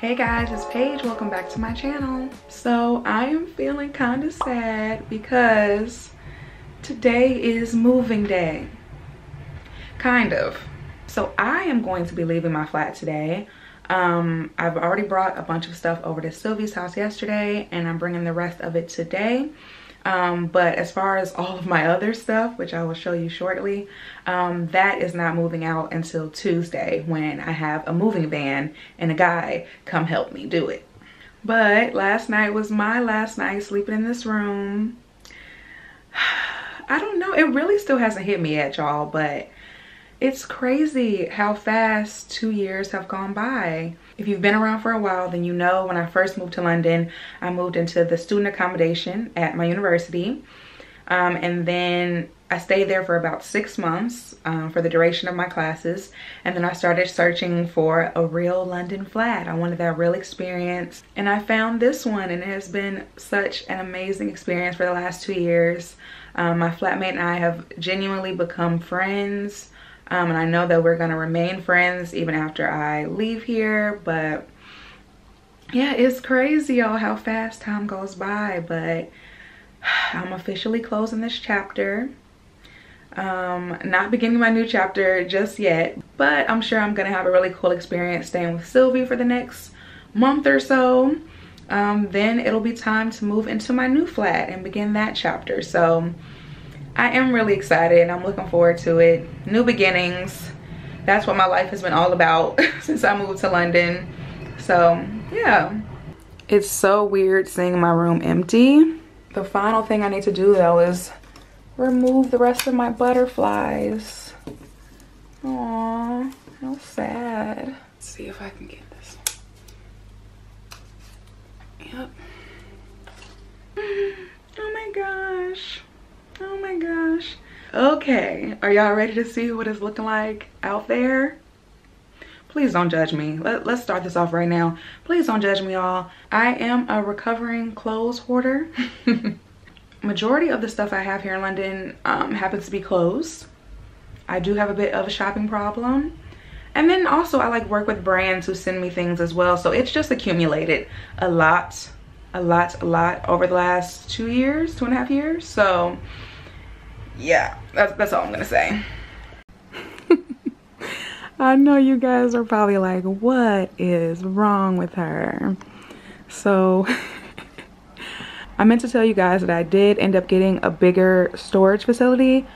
Hey guys, it's Paige. Welcome back to my channel. So I am feeling kind of sad because today is moving day. Kind of. So I am going to be leaving my flat today. Um, I've already brought a bunch of stuff over to Sylvie's house yesterday and I'm bringing the rest of it today. Um, but as far as all of my other stuff, which I will show you shortly, um, that is not moving out until Tuesday when I have a moving van and a guy come help me do it. But last night was my last night sleeping in this room. I don't know, it really still hasn't hit me yet, y'all, but it's crazy how fast two years have gone by. If you've been around for a while, then you know when I first moved to London, I moved into the student accommodation at my university. Um, and then I stayed there for about six months um, for the duration of my classes. And then I started searching for a real London flat. I wanted that real experience. And I found this one and it has been such an amazing experience for the last two years. Um, my flatmate and I have genuinely become friends. Um, and I know that we're going to remain friends even after I leave here. But yeah, it's crazy, y'all, how fast time goes by. But I'm officially closing this chapter. Um, not beginning my new chapter just yet. But I'm sure I'm going to have a really cool experience staying with Sylvie for the next month or so. Um, then it'll be time to move into my new flat and begin that chapter. So I am really excited and I'm looking forward to it. New beginnings. That's what my life has been all about since I moved to London. So yeah. It's so weird seeing my room empty. The final thing I need to do though is remove the rest of my butterflies. Aww, how sad. Let's see if I can get this. Yep. Oh my gosh. Oh my gosh. Okay, are y'all ready to see what it's looking like out there? Please don't judge me. Let, let's start this off right now. Please don't judge me, y'all. I am a recovering clothes hoarder. Majority of the stuff I have here in London um, happens to be clothes. I do have a bit of a shopping problem. And then also I like work with brands who send me things as well. So it's just accumulated a lot, a lot, a lot over the last two years, two and a half years. So yeah, that's, that's all I'm gonna say. I know you guys are probably like, what is wrong with her? So I meant to tell you guys that I did end up getting a bigger storage facility.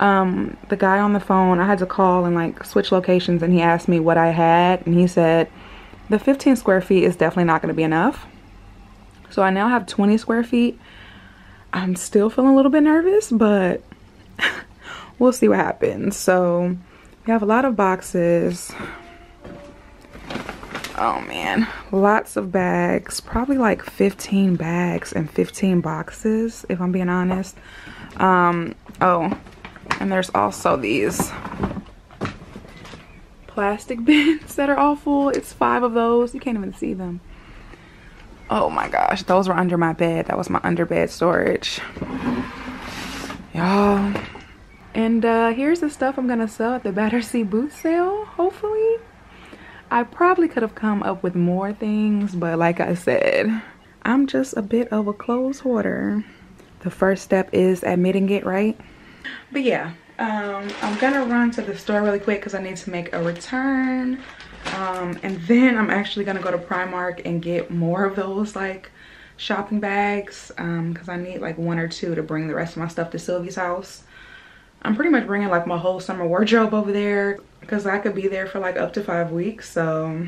Um, the guy on the phone, I had to call and like switch locations and he asked me what I had and he said, the 15 square feet is definitely not gonna be enough. So I now have 20 square feet. I'm still feeling a little bit nervous, but we'll see what happens. So we have a lot of boxes. Oh man, lots of bags, probably like 15 bags and 15 boxes, if I'm being honest. Um, oh, and there's also these plastic bins that are all full. It's five of those. You can't even see them. Oh my gosh, those were under my bed. That was my underbed storage. Y'all. And uh here's the stuff i'm gonna sell at the battersea boot sale hopefully. I probably could have come up with more things but like i said i'm just a bit of a clothes hoarder. The first step is admitting it right? But yeah um i'm gonna run to the store really quick because i need to make a return um and then i'm actually gonna go to primark and get more of those like shopping bags because um, I need like one or two to bring the rest of my stuff to Sylvie's house. I'm pretty much bringing like my whole summer wardrobe over there because I could be there for like up to five weeks. So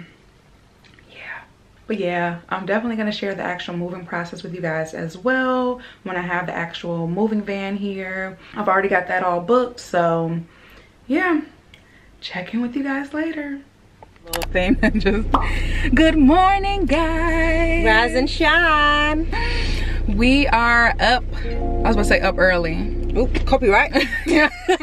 yeah. But yeah, I'm definitely going to share the actual moving process with you guys as well when I have the actual moving van here. I've already got that all booked. So yeah, check in with you guys later thing and just good morning guys rise and shine we are up i was about to say up early Oop, copyright yeah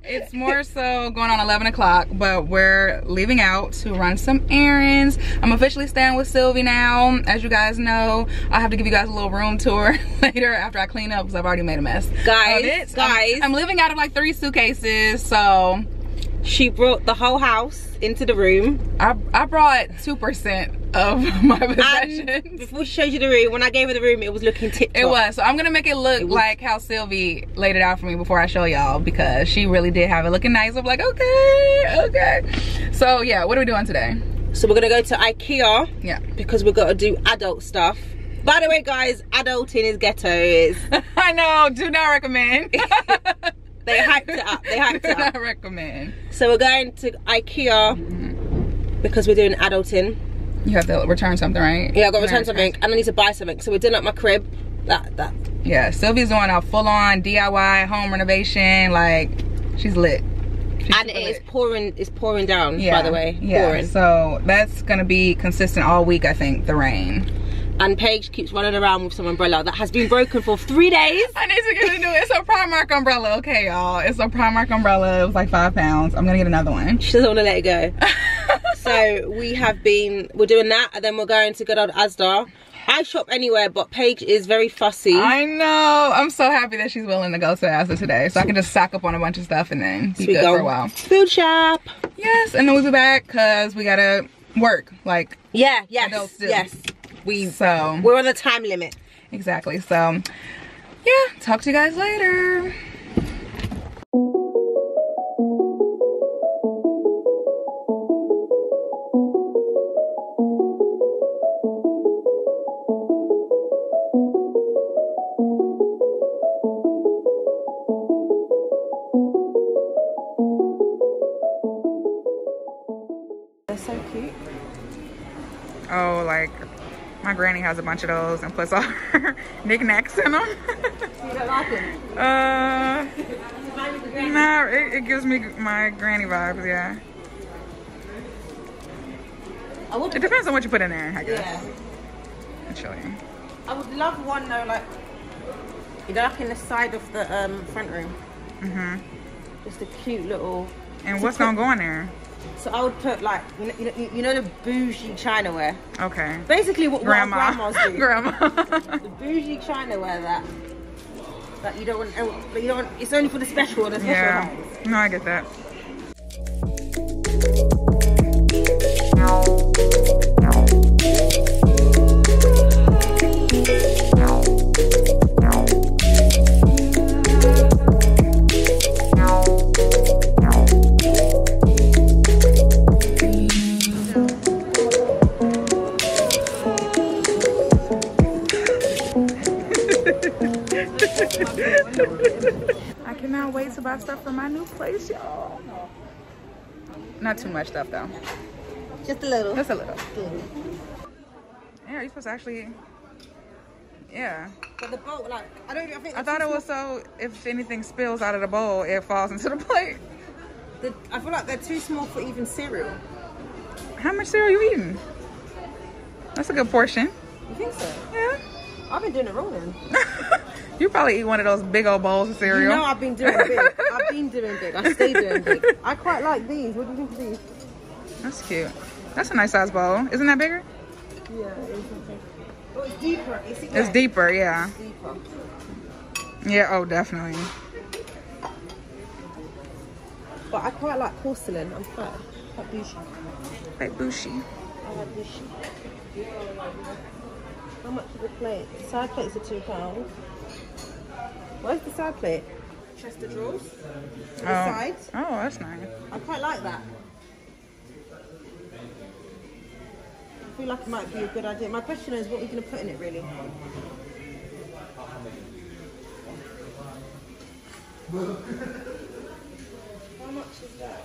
it's more so going on 11 o'clock, but we're leaving out to run some errands. I'm officially staying with Sylvie now. As you guys know, I'll have to give you guys a little room tour later after I clean up because I've already made a mess. Guys, guys. I'm, I'm living out of like three suitcases, so she brought the whole house into the room. I, I brought 2% of my possessions. And before she showed you the room, when I gave her the room, it was looking tip -top. It was. So I'm gonna make it look It like how Sylvie laid it out for me before I show y'all because she really did have it looking nice. I'm like, okay, okay. So yeah, what are we doing today? So we're gonna go to IKEA Yeah. because we've got to do adult stuff. By the way, guys, adulting is ghetto. Is I know, do not recommend. they hyped it up. They hyped it up. not recommend. So we're going to IKEA because we're doing adulting. You have to return something, right? Yeah, I got to return something and I need to buy something. So we're doing up my crib. That that. Yeah, Sylvie's doing a full-on DIY home renovation. Like, she's lit. She's And it is lit. pouring. It's pouring down. Yeah, By the way, yeah. pouring. So that's gonna be consistent all week, I think. The rain. And Paige keeps running around with some umbrella that has been broken for three days. I need to get a new. It's a Primark umbrella, okay, y'all. It's a Primark umbrella. It was like five pounds. I'm gonna get another one. She doesn't want to let it go. so we have been. We're doing that, and then we're going to good old Asda. I shop anywhere, but Paige is very fussy. I know. I'm so happy that she's willing to go to Asda today, so I can just stock up on a bunch of stuff and then be good go for a while. Food shop. Yes, and then we'll be back because we gotta work. Like Yeah. Yes. Yes. We. so. We're on a time limit. Exactly. So, yeah. Talk to you guys later. Granny has a bunch of those and puts all her knickknacks in them. You don't like them? uh, nah, it, it gives me my granny vibes. Yeah. I would. It depends on what you put in there, I guess. Yeah. Actually. I would love one though, like you know, like in the side of the um, front room. Mm-hmm. Just a cute little. And what's gonna go in there? So I would put like you know, you know, you know the bougie china chinaware. Okay. Basically, what, Grandma. grandmas do. Grandma. the bougie chinaware that that you don't want. oh, But you don't. Want, it's only for the special or the special yeah. house. No, I get that. Not too much stuff though. Just a little. Just a little. Yeah, you're supposed to actually. Yeah. But the boat, like I don't. I think. I thought it was so if anything spills out of the bowl, it falls into the plate. The, I feel like they're too small for even cereal. How much cereal you eating? That's a good portion. You think so? Yeah. I've been doing it wrong then. you probably eat one of those big old bowls of You cereal. know I've been doing big. I've been doing big. I stay doing big. I quite like these. What do you think of these? That's cute. That's a nice size bowl. Isn't that bigger? Yeah, it is. Oh, it's deeper. See It's deeper, yeah. deeper. Yeah, oh, definitely. But I quite like porcelain. I'm quite, quite bougie. Like bushy. I like bougie. How much is the plate? The side plates are two pounds. Where's the side plate? Chester drawers. Oh. sides. oh, that's nice. I quite like that. I feel like it might be a good idea. My question is, what are we going to put in it, really? How much is that?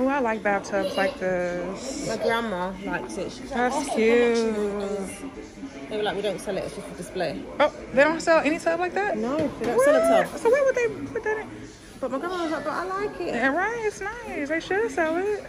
Oh, I like bathtubs like this. My grandma likes it. She's like, That's "Oh, how cute. They were like, we don't sell it, it's just for display. Oh, they don't sell any tub like that? No, they don't sell a tub. So where would they put that in? But my grandma was like, but I like it. Yeah, right, it's nice. They should sell it.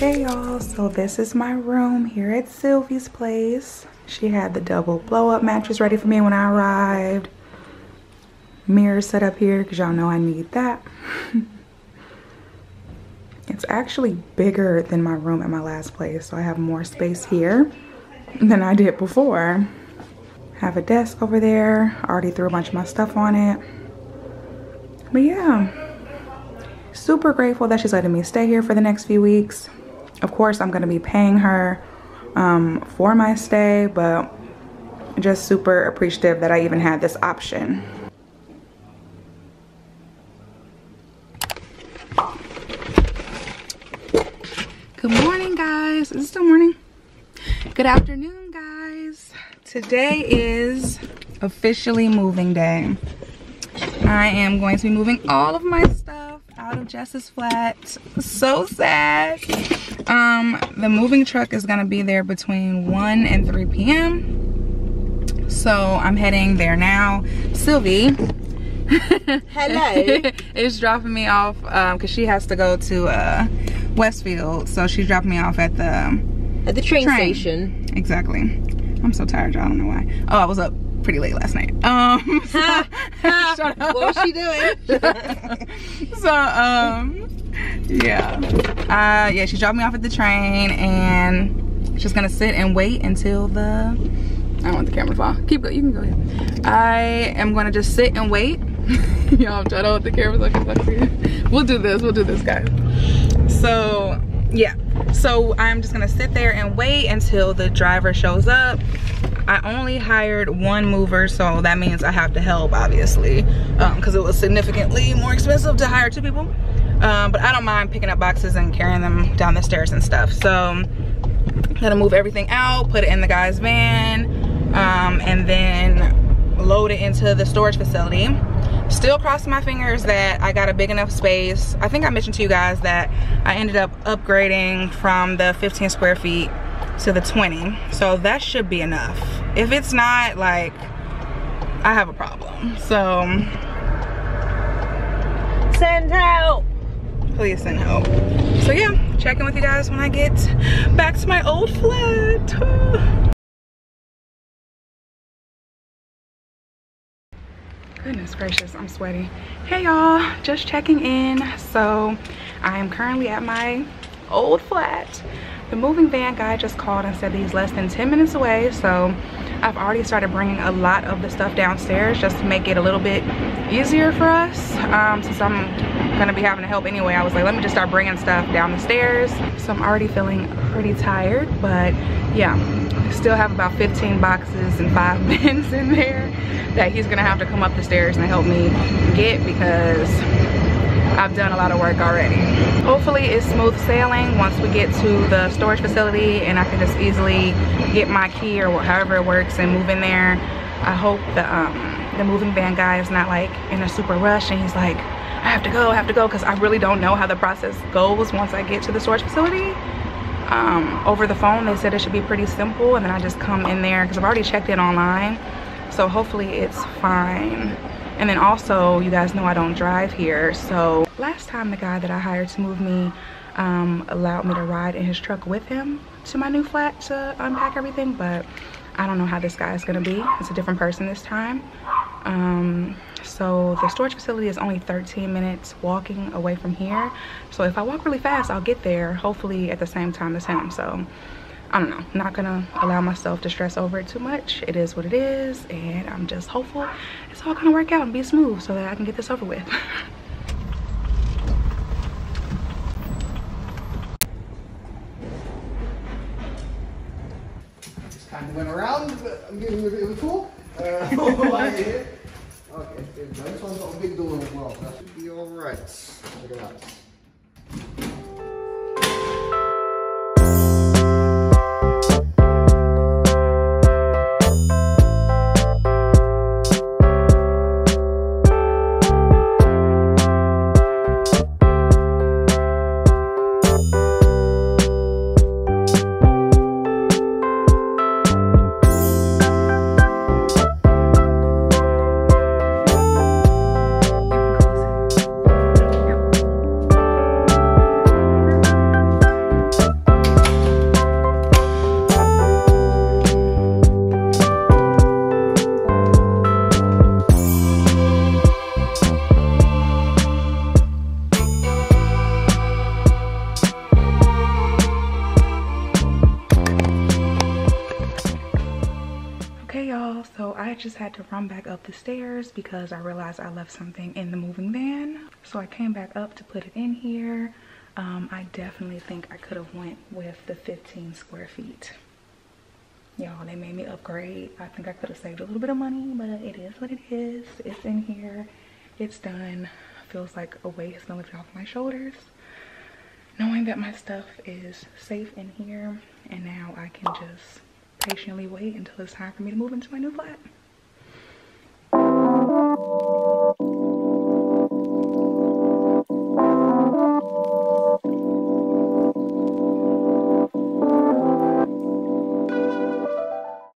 Hey y'all, so this is my room here at Sylvie's place. She had the double blow up mattress ready for me when I arrived. Mirror set up here because y'all know I need that. it's actually bigger than my room at my last place, so I have more space here than I did before. Have a desk over there. I already threw a bunch of my stuff on it. But yeah, super grateful that she's letting me stay here for the next few weeks. Of course, I'm gonna be paying her um, for my stay, but just super appreciative that I even had this option. Good morning, guys. Is it still morning? Good afternoon, guys. Today is officially moving day. I am going to be moving all of my stuff out of Jess's flat. So sad. Um, the moving truck is gonna be there between 1 and 3 p.m. So I'm heading there now. Sylvie. Hello. is dropping me off because um, she has to go to uh, Westfield. So she's dropping me off at the at the train, train. station. Exactly. I'm so tired, y'all. I don't know why. Oh, I was up pretty late last night. Um, so, what was she doing? so, um, yeah. Uh, yeah, she dropped me off at the train and she's gonna sit and wait until the, I don't want the camera to fall. Keep going, you can go ahead. I am gonna just sit and wait. Y'all, I'm trying to hold the camera so I can We'll do this, we'll do this, guys. So, yeah. So I'm just gonna sit there and wait until the driver shows up. I only hired one mover, so that means I have to help, obviously, because um, it was significantly more expensive to hire two people. Um, but I don't mind picking up boxes and carrying them down the stairs and stuff. So I'm gonna move everything out, put it in the guy's van, um, and then load it into the storage facility. Still crossing my fingers that I got a big enough space. I think I mentioned to you guys that I ended up upgrading from the 15 square feet to the 20. So that should be enough. If it's not, like, I have a problem. So. Send help. Please send help. So yeah, checking with you guys when I get back to my old flat. Goodness gracious, I'm sweaty. Hey y'all, just checking in. So I am currently at my old flat. The moving van guy just called and said he's less than 10 minutes away. So I've already started bringing a lot of the stuff downstairs just to make it a little bit easier for us. Um, since I'm gonna be having to help anyway, I was like, let me just start bringing stuff down the stairs. So I'm already feeling pretty tired, but yeah, still have about 15 boxes and five bins in there that he's gonna have to come up the stairs and help me get because I've done a lot of work already. Hopefully it's smooth sailing once we get to the storage facility and I can just easily get my key or however it works and move in there. I hope the, um, the moving van guy is not like in a super rush and he's like, I have to go, I have to go because I really don't know how the process goes once I get to the storage facility. Um, over the phone they said it should be pretty simple and then I just come in there because I've already checked in online so hopefully it's fine and then also you guys know I don't drive here so last time the guy that I hired to move me um, allowed me to ride in his truck with him to my new flat to unpack everything but I don't know how this guy is gonna be. It's a different person this time. Um, so the storage facility is only 13 minutes walking away from here. So if I walk really fast I'll get there hopefully at the same time as him. So I don't know, not gonna allow myself to stress over it too much. It is what it is, and I'm just hopeful it's all gonna work out and be smooth so that I can get this over with. went around, but I'm getting a bit of a tour. Uh, okay, this one's got a big door as well. That should be alright. Look at that. Had to run back up the stairs because I realized I left something in the moving van. So I came back up to put it in here. Um, I definitely think I could have went with the 15 square feet. Y'all, they made me upgrade. I think I could have saved a little bit of money, but it is what it is. It's in here. It's done. Feels like a weight has been lifted off my shoulders. Knowing that my stuff is safe in here and now I can just patiently wait until it's time for me to move into my new flat.